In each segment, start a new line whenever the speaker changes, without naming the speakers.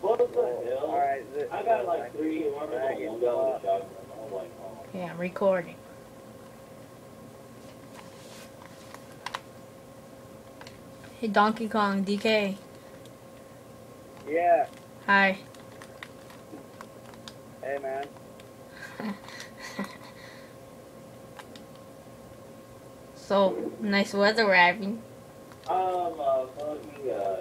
What the hell?
Alright,
I got like three armors on one gun with a shotgun. I'm like.
Yeah, I'm recording. Hey, Donkey Kong, DK.
Yeah.
Hi.
Hey, man.
So, nice weather we're having.
I'm fucking uh, uh,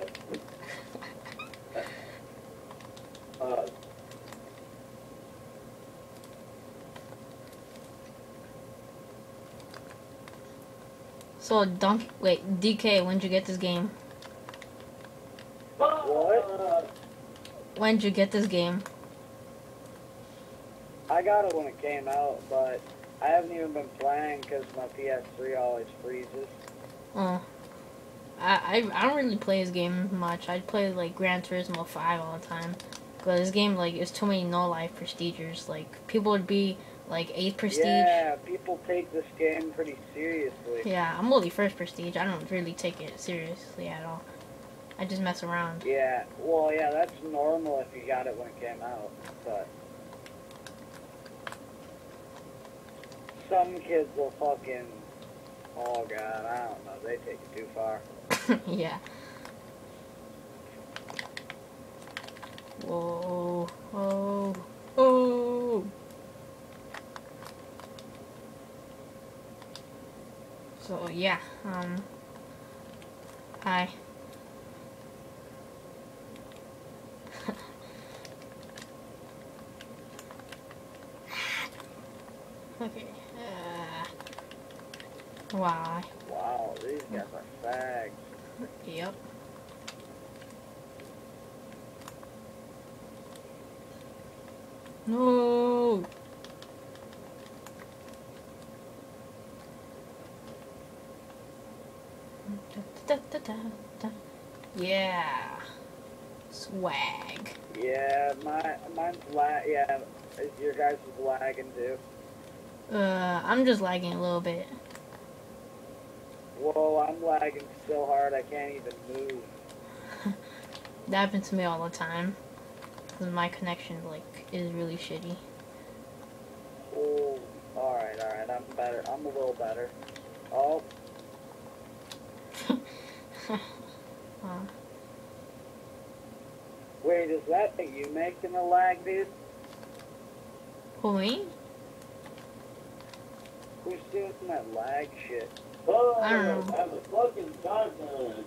So, Donkey, wait, DK, when'd you get this game?
What?
When'd you get this game?
I got it when it came out, but I haven't even been playing because my PS3 always freezes.
Oh. I, I, I don't really play this game much. I play, like, Gran Turismo 5 all the time. But this game, like, is too many no-life prestigers. Like, people would be, like, 8th prestige.
Yeah, people take this game pretty seriously.
Yeah, I'm only first prestige. I don't really take it seriously at all. I just mess around.
Yeah, well, yeah, that's normal if you got it when it came out, but some kids will fucking, oh god, I don't know, they take it too far.
yeah. Whoa, So yeah, um, hi. okay. Uh, why?
Wow, these guys are fags.
Yep. No. Da, da, da. Yeah. Swag.
Yeah, my, mine's lag, yeah, your guys is lagging too.
Uh, I'm just lagging a little bit.
Whoa, I'm lagging so hard I can't even move.
That happens to me all the time. Cause my connection like is really shitty.
Oh, alright, alright, I'm better, I'm a little better. Oh,
Uh,
wait, is that you making a lag, dude?
who me?
Who's doing that lag shit?
Oh,
I don't know.
I have a fucking shotgun.